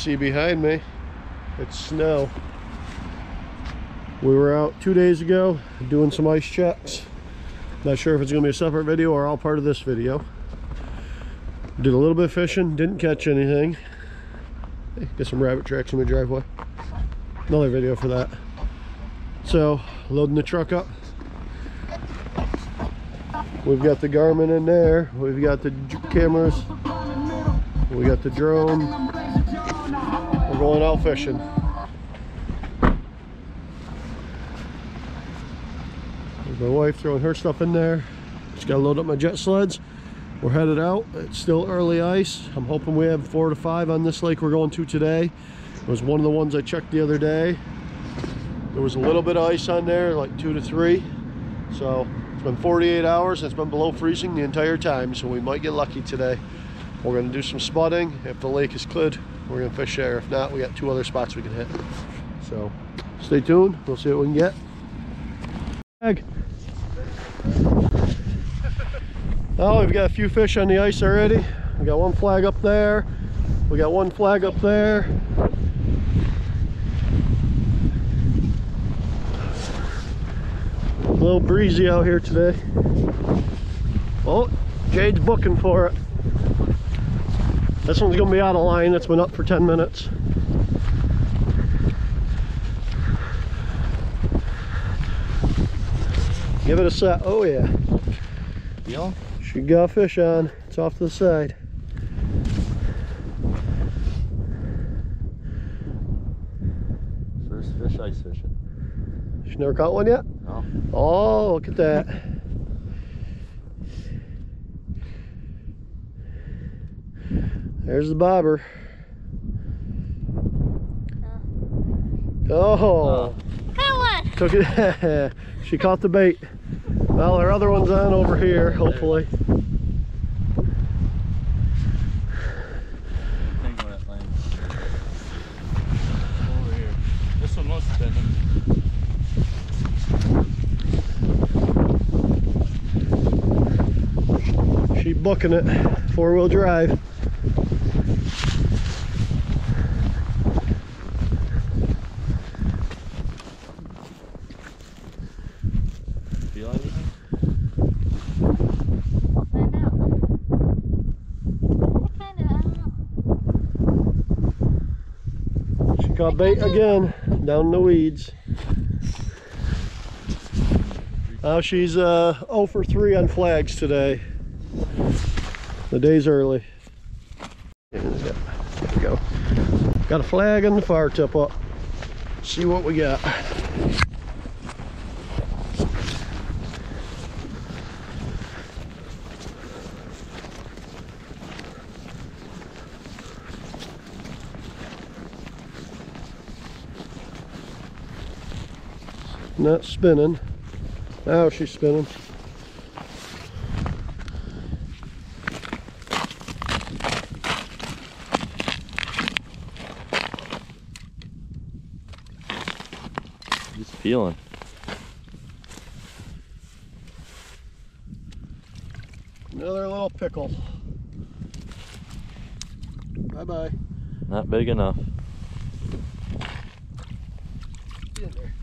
see behind me, it's snow. We were out two days ago doing some ice checks. Not sure if it's gonna be a separate video or all part of this video. Did a little bit of fishing, didn't catch anything. Hey, Get some rabbit tracks in my driveway. Another video for that. So, loading the truck up. We've got the Garmin in there. We've got the cameras. We got the drone. Going out fishing. There's my wife throwing her stuff in there. Just gotta load up my jet sleds. We're headed out. It's still early ice. I'm hoping we have four to five on this lake we're going to today. It was one of the ones I checked the other day. There was a little bit of ice on there, like two to three. So it's been 48 hours. It's been below freezing the entire time, so we might get lucky today. We're gonna do some spotting. If the lake is cleared, we're gonna fish there. If not, we got two other spots we can hit. So stay tuned. We'll see what we can get. Flag. Oh, we've got a few fish on the ice already. We got one flag up there. We got one flag up there. A little breezy out here today. Oh, Jade's booking for it. This one's gonna be out of line. It's been up for 10 minutes. Give it a set. Oh yeah. Deal? She got a fish on. It's off to the side. First fish ice fishing. She never caught one yet? No. Oh, look at that. There's the bobber. Oh, Caught one. took it. she caught the bait. Well, her other one's on over here, hopefully. Tangle that line. Over here. This one was spinning. She booking it. Four wheel drive. Feel anything? Find out. Find it. I don't know. She caught bait again down in the weeds. Now she's uh, 0 for 3 on flags today. The day's early. There we go. Got a flag and the fire tip up. See what we got. Not spinning. Now she's spinning. Just feeling. Another little pickle. Bye bye. Not big enough. Get in there.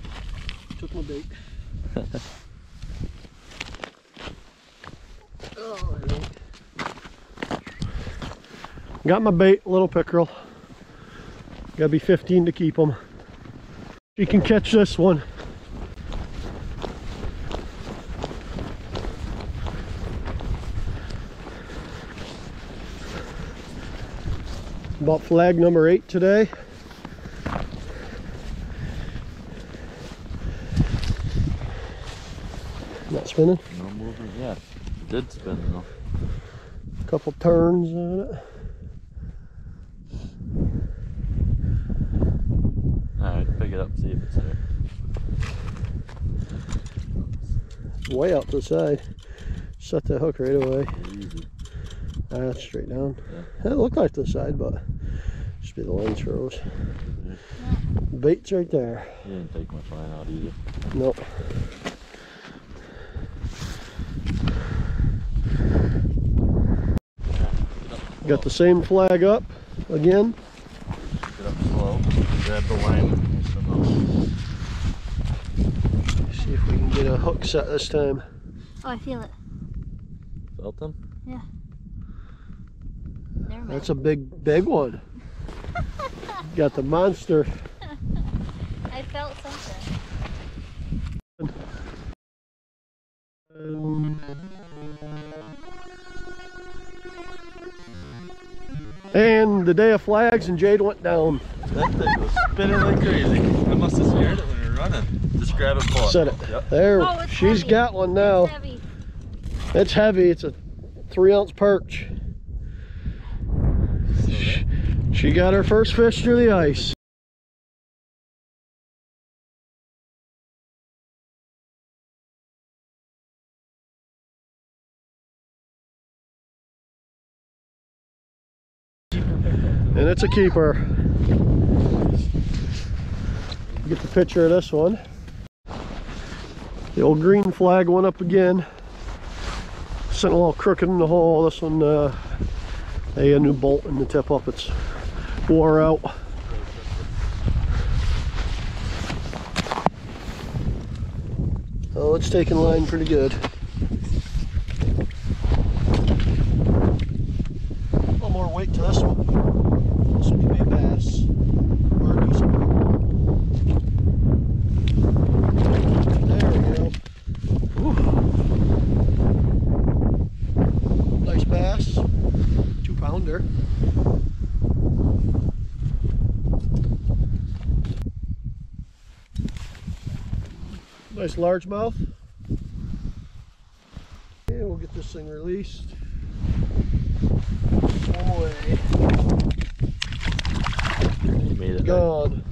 Took my bait. oh, I think. Got my bait, little pickerel. Gotta be 15 to keep them. You can catch this one. About flag number eight today. Not spinning. No movement yet. Did spin though. Couple turns on it. Alright, pick it up, see if it's there. Way out to the side. Set the hook right away. Easy. Ah, that's straight down. It looked like the side, but just be the line throws. Bait's right there. He didn't take much line out either. Nope. Got the same flag up again. It up slow. Grab the line. And swim out. See if we can get a hook set this time. Oh, I feel it. Felt them? Yeah. Never mind. That's a big, big one. Got the monster. I felt something. Um, And the day of flags and Jade went down. That thing was spinning like crazy. I must have scared it when we were running. Just grab it, pull it. Set it. Yep. There, Oh, it's she's heavy. got one now. It's heavy. It's heavy. It's a three ounce perch. She got her first fish through the ice. And it's a keeper. Get the picture of this one. The old green flag went up again. Sent a little crooked in the hole. This one, uh, they a new bolt in the tip up. It's wore out. Oh, it's taking line pretty good. A little more weight to this one. This one can be a bass. Or a decent one. There we go. Whew. Nice bass. Two pounder. Nice largemouth. And we'll get this thing released. Oh, Away. Made it. Gone.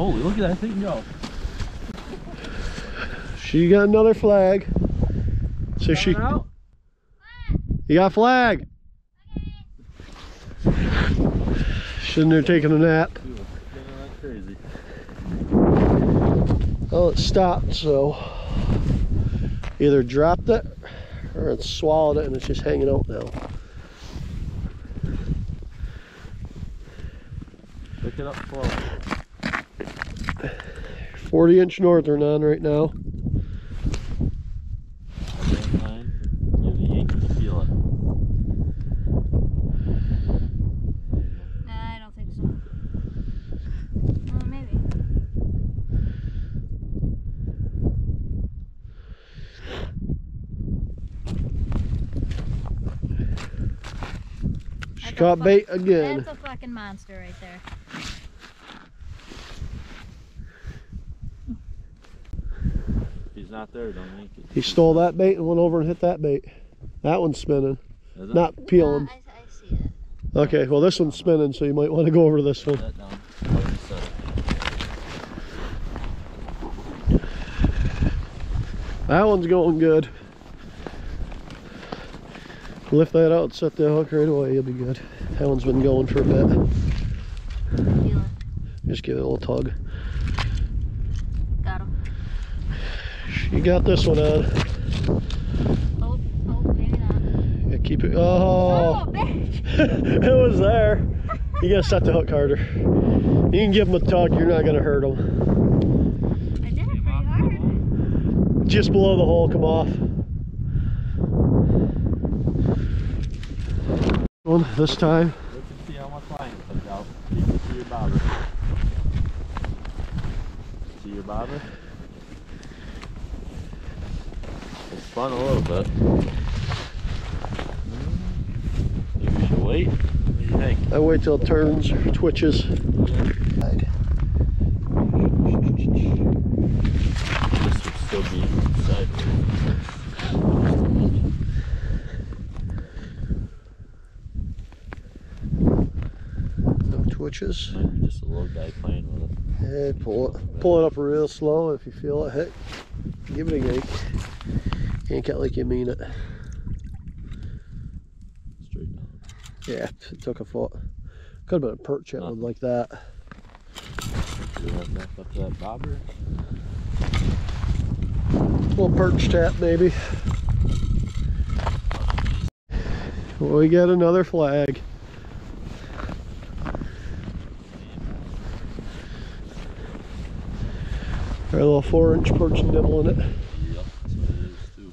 Holy, look at that thing go. She got another flag. So she. out? You got a flag. Sitting there taking a nap. Dude, spinning like crazy. Oh, it stopped, so either dropped it or it swallowed it and it's just hanging out now. Pick it up slow. 40 inch northern on right now. Same line. Give the yank and feel it. Nah, I don't think so. Maybe. She caught bait again. That's a fucking monster right there. He's not there, don't yank it. He stole that bait and went over and hit that bait. That one's spinning, Is it? not peeling. Uh, I, I see it. Okay, well this one's spinning, so you might want to go over to this one. that down. Already set it. That one's going good. Lift that out, set the hook right away, you'll be good. That one's been going for a bit. Just give it a little tug. Got him. You got this one on. Oh, oh, maybe not. Yeah, keep it. Oh, Oh, it was there. You gotta set the hook harder. You can give him a tug, you're not gonna hurt him. I did it pretty hard. Just below the hole, come off. One this time. And see how much line. See your bobber. See your bobber? It's fun a little bit. Maybe we should wait. What do you think? I wait till it turns or twitches. This would still be sideways. No twitches. Just a little guy playing with it. And pull it, pull it up real slow if you feel it hit. Give it a yank. Yank it like you mean it. Straight down. Yeah, it took a foot. Could have been a perch Nothing. like that. Do that back up to that bobber. little perch tap maybe. We get another flag. Our little four inch perch nibble in it. Yep, that's what it is too.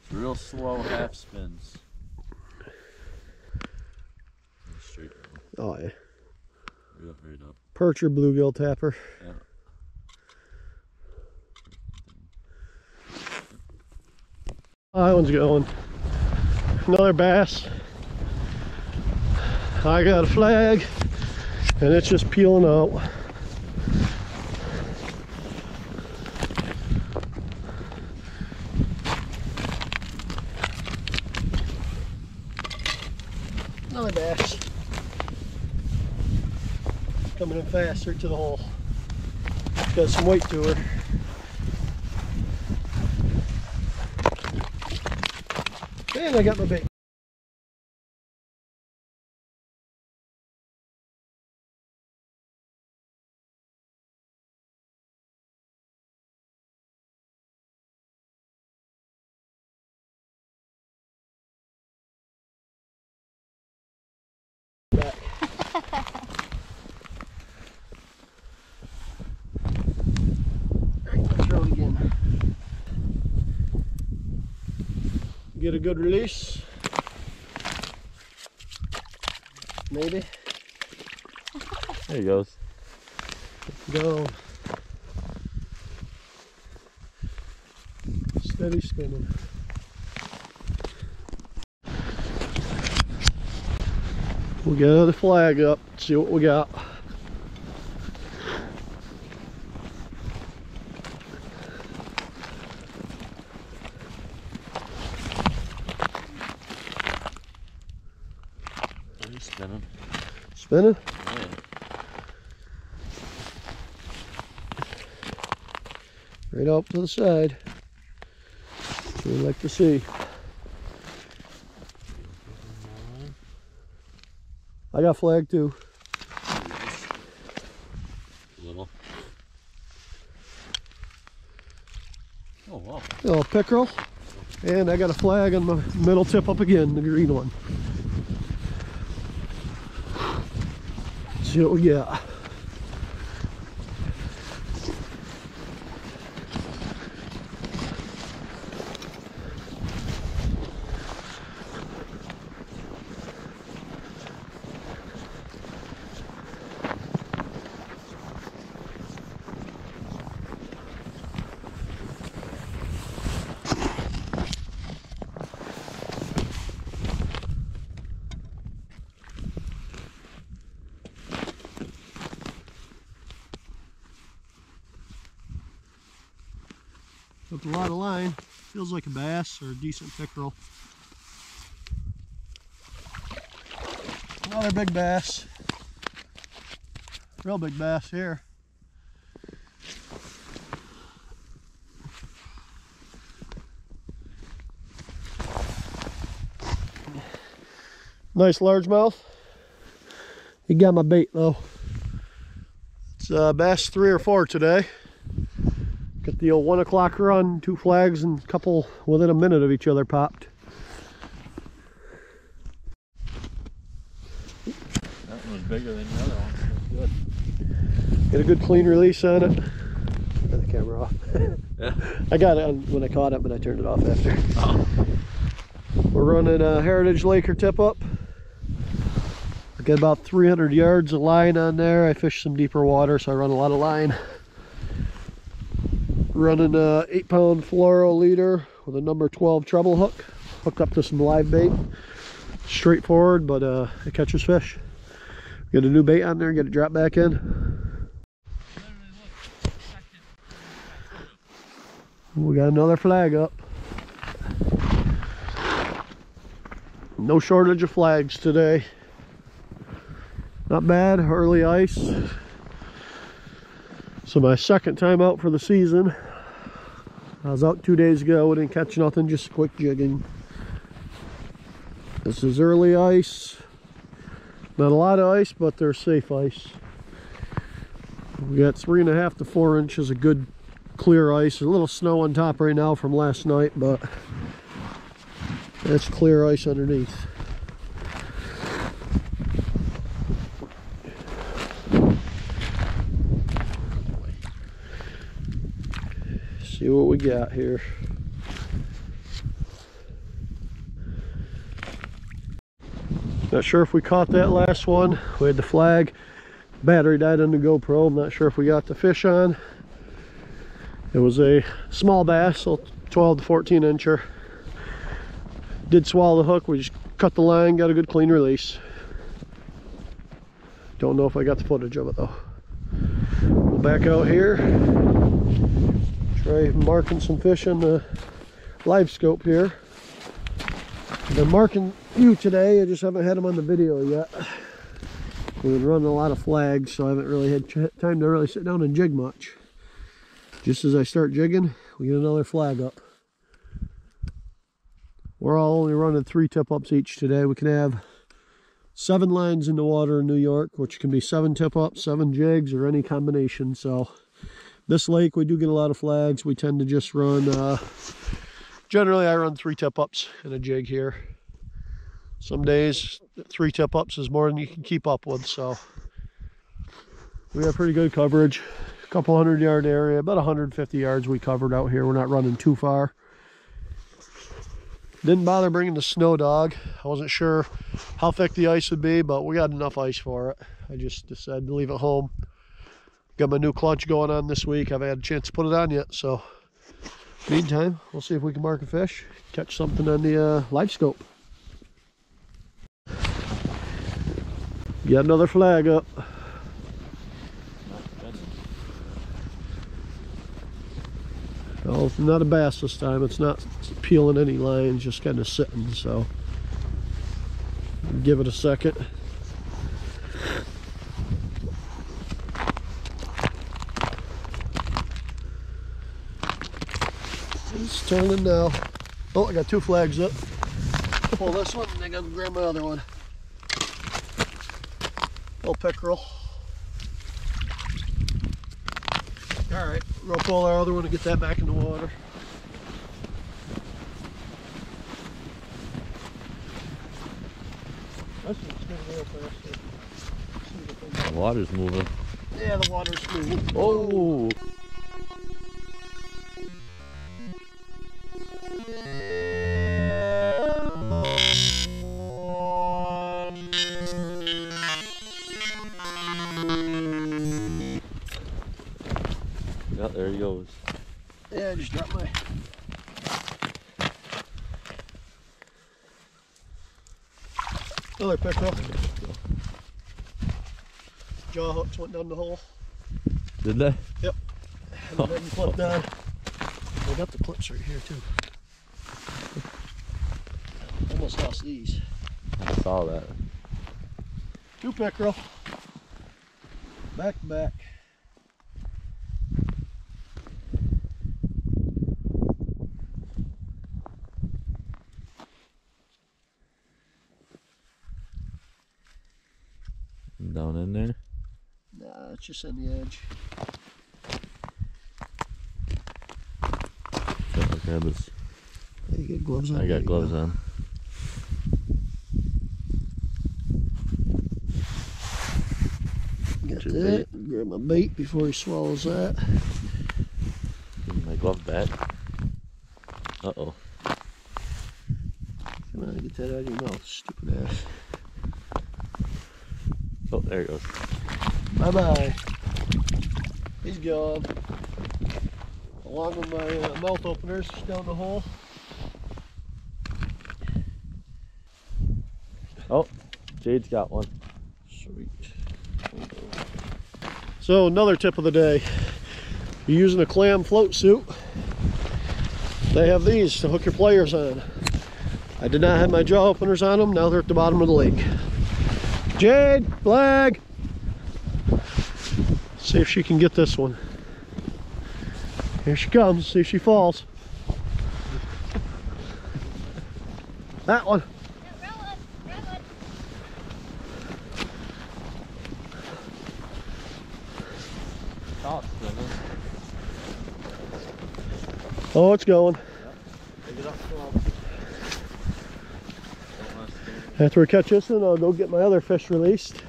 It's real slow half spins. Straight. Oh yeah. Right up, right up. Perch or bluegill tapper. Yeah. Oh, that one's going. Another bass. I got a flag and it's just peeling out. Bass. Coming in faster to the hole. Got some weight to her. And I got my bait. Get a good release. Maybe. There he goes. Go. Steady spinning. We'll get another flag up, see what we got. Spinning? Yeah. Right up to the side. We like to see. I got flag too. Little. Oh wow. Oh, pickerel. And I got a flag on my middle tip up again, the green one. See what a lot of line. Feels like a bass or a decent pickerel. Another big bass. Real big bass here. Nice largemouth. He got my bait though. It's uh, bass three or four today. The old one o'clock run, two flags and a couple within a minute of each other popped. That one was bigger than the other one. That's good. Get a good clean release on it. Turn the camera off. Yeah. I got it on when I caught it, but I turned it off after. Oh. We're running a Heritage Laker tip up. I got about 300 yards of line on there. I fish some deeper water, so I run a lot of line. Running a 8 pound fluoro leader with a number 12 treble hook, hooked up to some live bait. Straightforward, but uh, it catches fish. Get a new bait on there, get it dropped back in. We got another flag up. No shortage of flags today. Not bad, early ice. So my second time out for the season. I was out two days ago, didn't catch nothing, just quick jigging. This is early ice. Not a lot of ice, but they're safe ice. We got three and a half to four inches of good clear ice. A little snow on top right now from last night, but that's clear ice underneath. See what we got here. Not sure if we caught that last one. We had the flag. Battery died on the GoPro. I'm not sure if we got the fish on. It was a small bass, so 12 to 14 incher. Did swallow the hook. We just cut the line, got a good clean release. Don't know if I got the footage of it though. We'll back out here. Try marking some fish in the live scope here. Been marking you today, I just haven't had them on the video yet. We've been running a lot of flags, so I haven't really had time to really sit down and jig much. Just as I start jigging, we get another flag up. We're all only running three tip-ups each today. We can have seven lines in the water in New York, which can be seven tip-ups, seven jigs, or any combination. So this lake, we do get a lot of flags. We tend to just run, uh, generally I run three tip-ups and a jig here. Some days, three tip-ups is more than you can keep up with, so we have pretty good coverage. A couple hundred yard area, about 150 yards we covered out here. We're not running too far. Didn't bother bringing the Snowdog. I wasn't sure how thick the ice would be, but we got enough ice for it. I just decided to leave it home. Got my new clutch going on this week. I haven't had a chance to put it on yet, so meantime, we'll see if we can mark a fish, catch something on the uh, live scope. Get another flag up. Well, not a bass this time. It's not peeling any lines, just kind of sitting, so give it a second. It's turning now. Oh, I got two flags up. Pull this one and I gotta grab my other one. Little pickerel. All right, we'll pull our other one to get that back in the water. This one's spinning real fast. so see if I can- The water's moving. Yeah, the water's moving. Oh! The hole. Did they? And then clip down. I got the clips right here too. Almost lost these. I saw that. Two pickerel. Back to back. Down in there. Nah, it's just on the edge. So I'll this. You get gloves on. I got gloves go. on. Got Your that. Grab my bait before he swallows that. My glove back. Uh oh. Come on, get that out of your mouth, stupid ass. Oh, there it goes. Bye bye. He's gone. Along with my uh, mouth openers down the hole. Oh, Jade's got one. Sweet. So another tip of the day. You're using a clam float suit. They have these to hook your players on. I did not have my jaw openers on them. Now they're at the bottom of the lake. Jade, flag see if she can get this one. Here she comes, see if she falls. That one. Yeah, roll up, roll up. Oh, it's going. After we catch this one, I'll go get my other fish released.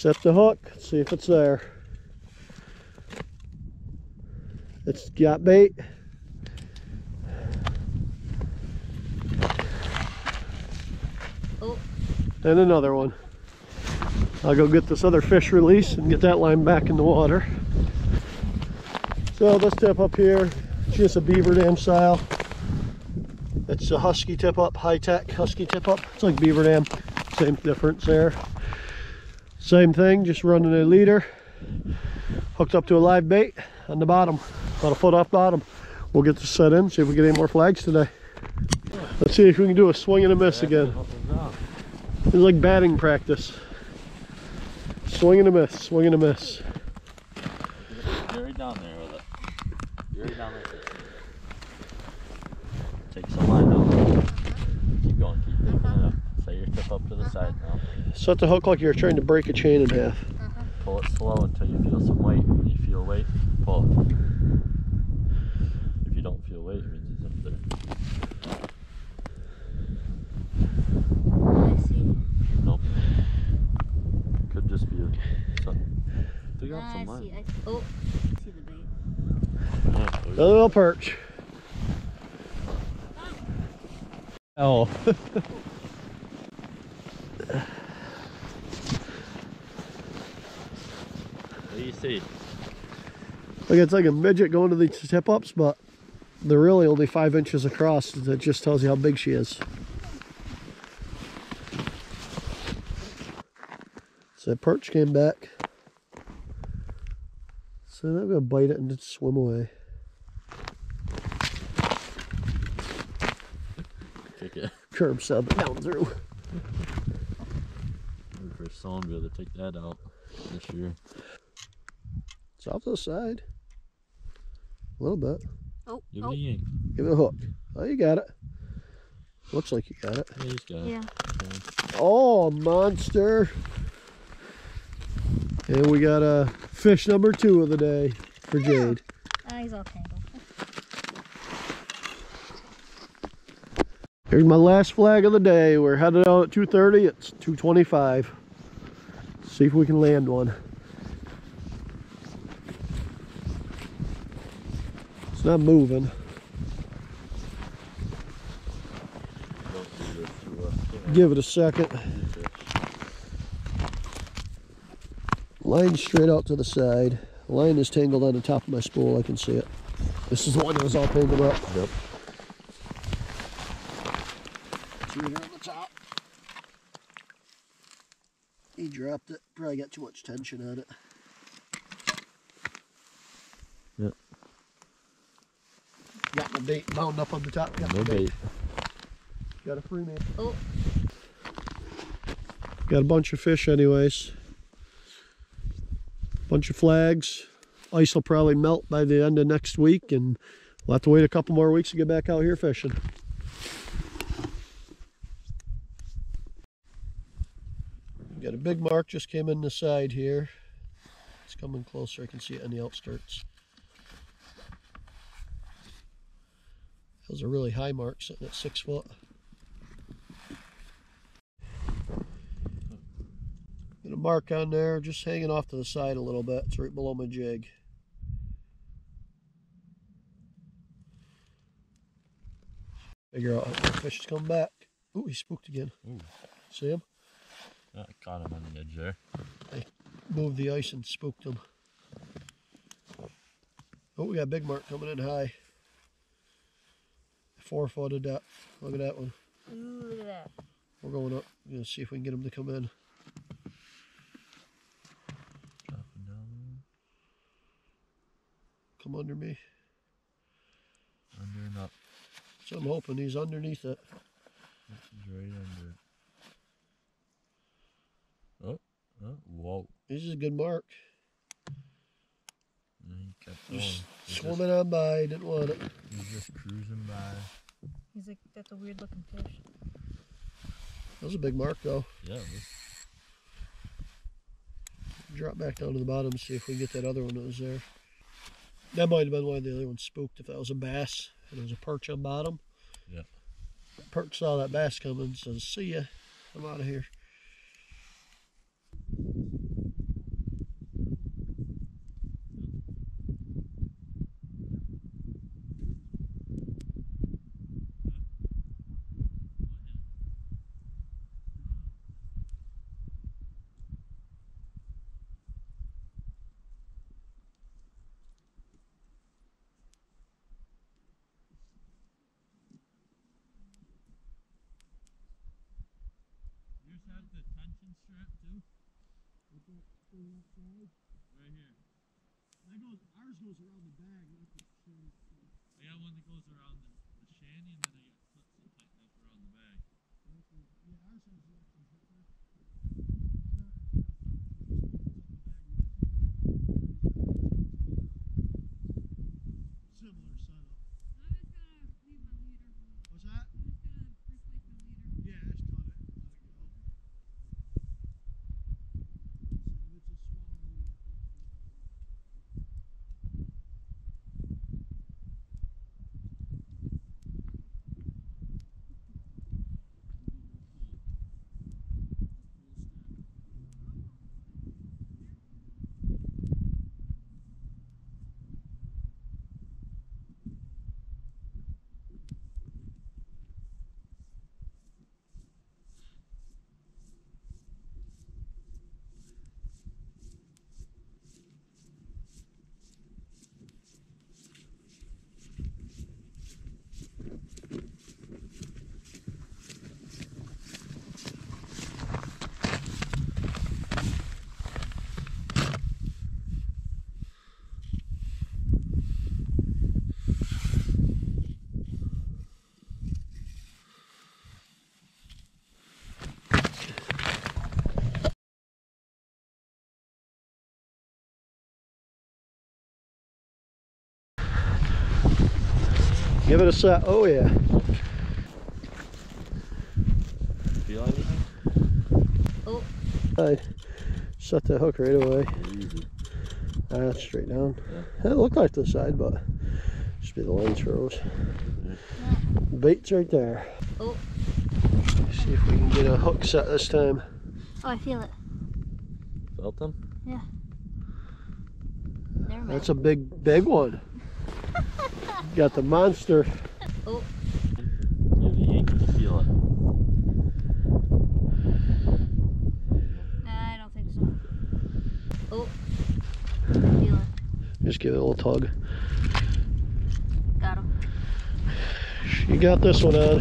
Set the hook, see if it's there. It's got bait. Oh. And another one. I'll go get this other fish released and get that line back in the water. So this tip up here, it's just a beaver dam style. It's a husky tip up, high tech husky tip up. It's like beaver dam, same difference there. Same thing, just running a leader, hooked up to a live bait on the bottom, about a foot off bottom. We'll get this set in, see if we get any more flags today. Let's see if we can do a swing and a miss again. It's like batting practice. Swing and a miss, swing and a miss. You're right down there with it. You're right down there. Take some line out. Keep going, keep picking it up. Set your tip up to the side now. Set the hook like you're trying to break a chain in half. Uh-huh. Pull it slow until you feel some weight. When you feel weight, pull it. If you don't feel weight, it means it's up there. I see. Nope. Could just be a something. Dig out I some line. I see. Oh, I see the bait. Yeah, A little perch. Oh. What do you see? Like it's like a midget going to the tip ups, but they're really only five inches across. That just tells you how big she is. So perch came back. So I'm gonna bite it and just swim away. Kick it. Curb sub down through. Maybe for to to take that out this year. It's off the side. A little bit. Oh, Give it oh. a yank. Give it a hook. Oh, you got it. Looks like you got it. Yeah, he's got it. Yeah. Oh, monster. And we got a fish number two of the day for Jade. Ah, he's all tangled. Here's my last flag of the day. We're headed out at 2.30. It's 2.25. See if we can land one. It's not moving. Don't do this to us. Give it a second. Line straight out to the side. Line is tangled on the top of my spool. I can see it. This is the one that was all tangled up. Yep. It's right on the top. He dropped it. Probably got too much tension on it. Got my bait bound up on the top. Got No my bait. Got a free man. Oh. Got a bunch of fish anyways. Bunch of flags. Ice will probably melt by the end of next week and we'll have to wait a couple more weeks to get back out here fishing. Got a big mark just came in the side here. It's coming closer. I can see it on the outskirts. That are really high marks sitting at six foot. Got a mark on there, just hanging off to the side a little bit. It's right below my jig. Figure out how the fish is coming back. Ooh, he spooked again. Ooh. See him? I caught him on the edge there. Moved the ice and spooked him. Oh, we got a big mark coming in high. Four foot of depth. Look at that one. Ooh, look at that. We're going up. We're gonna see if we can get him to come in. Dropping down. Come under me. Under and up. So I'm hoping he's underneath it. He's right under it. Oh, oh, whoa. This is a good mark. And he Kept going. Just He's just- swimming on by, didn't want it. He's just cruising by. He's like, that's a weird looking fish. That was a big mark though. Yeah. Drop back down to the bottom, and see if we get that other one that was there. That might have been why the other one spooked. If that was a bass and there was a perch on bottom. Yeah. Perch saw that bass coming, and says, "See ya, I'm out of here." Yours have the tension strap too? Right here. That goes, ours goes around the bag, not the shanty. I got one that goes around the, the shanty and then I got clips that tighten up around the bag. Yeah, ours has extra zipper. Similar setup. I'm just gonna leave my leader. What's that? I'm just gonna replace my leader. Yeah, just cut it. Let it go. So it's a swallow. Give it a set. Oh yeah. Feel anything? Oh, I set the hook right away. Easy. Ah, straight down. It looked like the side, but just be the line throws. Bait's right there. Oh. See if we can get a hook set this time. oh, I feel it. Felt them? Yeah. Never mind. That's a big, big one. Got the monster. Oh, Give the yank to feel it. I don't think so. Oh, feel it. Just give it a little tug. Got him. You got this one on.